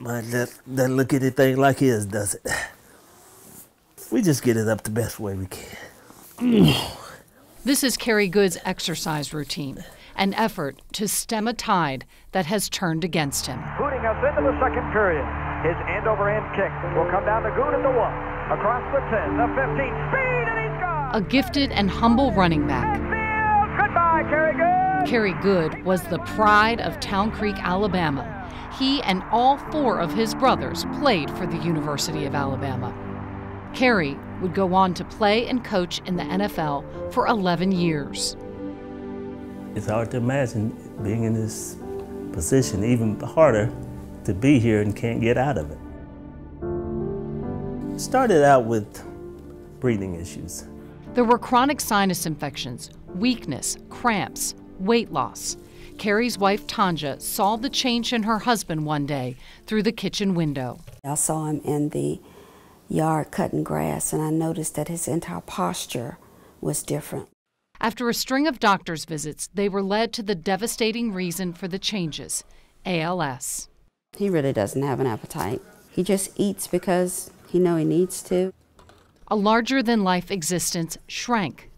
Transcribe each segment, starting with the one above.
Mine doesn't look anything like his, does it? We just get it up the best way we can. This is Kerry Goode's exercise routine, an effort to stem a tide that has turned against him. Booting us into the second period. His end over end kick will come down to Goode at the one. Across the 10, the 15, speed, and he's gone! A gifted and humble running back. Goodbye, Kerry Goode! Kerry Goode was the pride of Town Creek, Alabama. He and all four of his brothers played for the University of Alabama. Kerry would go on to play and coach in the NFL for 11 years. It's hard to imagine being in this position, even harder to be here and can't get out of it. Started out with breathing issues. There were chronic sinus infections, weakness, cramps, weight loss. Kerry's wife Tanja saw the change in her husband one day through the kitchen window. I saw him in the yard cutting grass and I noticed that his entire posture was different. After a string of doctor's visits, they were led to the devastating reason for the changes ALS. He really doesn't have an appetite. He just eats because he know he needs to. A larger than life existence shrank.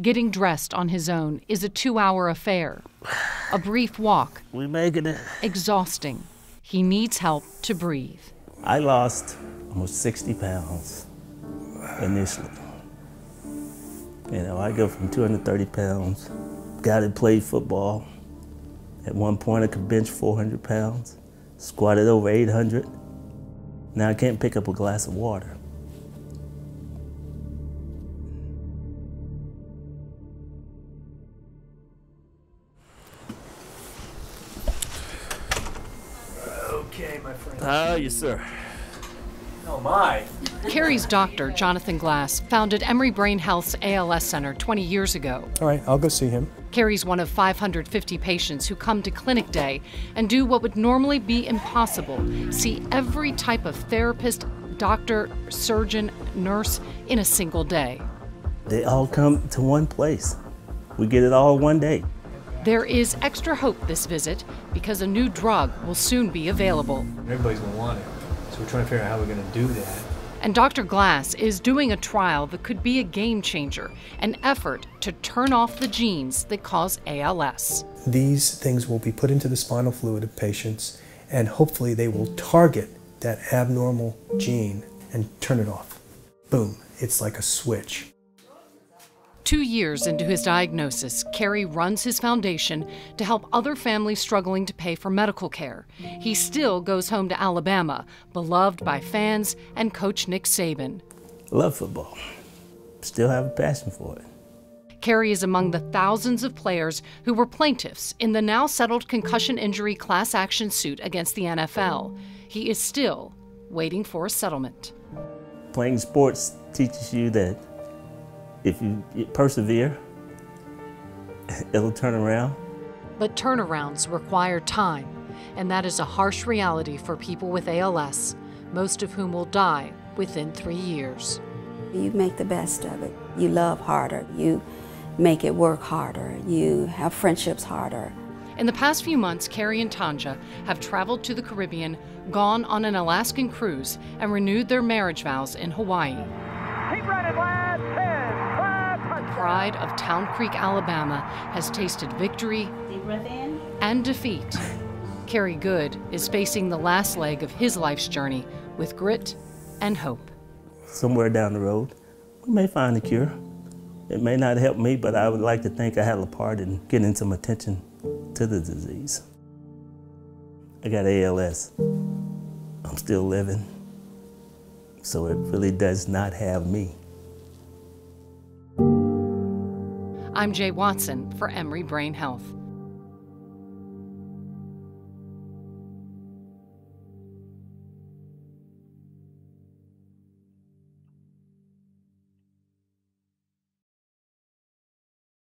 Getting dressed on his own is a two hour affair. A brief walk. We making it. Exhausting. He needs help to breathe. I lost almost 60 pounds initially. You know, I go from 230 pounds, got to play football. At one point, I could bench 400 pounds, squatted over 800. Now I can't pick up a glass of water. Okay, my friend. Ah, How are you, sir? Oh, my. Kerry's doctor, Jonathan Glass, founded Emory Brain Health's ALS Center 20 years ago. All right, I'll go see him. Kerry's one of 550 patients who come to clinic day and do what would normally be impossible see every type of therapist, doctor, surgeon, nurse in a single day. They all come to one place. We get it all one day. There is extra hope this visit because a new drug will soon be available. Everybody's going to want it. So we're trying to figure out how we're going to do that. And Dr. Glass is doing a trial that could be a game changer, an effort to turn off the genes that cause ALS. These things will be put into the spinal fluid of patients, and hopefully they will target that abnormal gene and turn it off. Boom, it's like a switch. Two years into his diagnosis, Kerry runs his foundation to help other families struggling to pay for medical care. He still goes home to Alabama, beloved by fans and coach Nick Saban. Love football. Still have a passion for it. Kerry is among the thousands of players who were plaintiffs in the now settled concussion injury class action suit against the NFL. He is still waiting for a settlement. Playing sports teaches you that if you persevere, it'll turn around. But turnarounds require time, and that is a harsh reality for people with ALS, most of whom will die within three years. You make the best of it. You love harder. You make it work harder. You have friendships harder. In the past few months, Kerry and Tanja have traveled to the Caribbean, gone on an Alaskan cruise, and renewed their marriage vows in Hawaii. Keep running, lads. Pride of Town Creek, Alabama has tasted victory and defeat. Kerry Goode is facing the last leg of his life's journey with grit and hope. Somewhere down the road, we may find a cure. It may not help me, but I would like to think I had a part in getting some attention to the disease. I got ALS. I'm still living, so it really does not have me. I'm Jaye Watson for Emory Brain Health.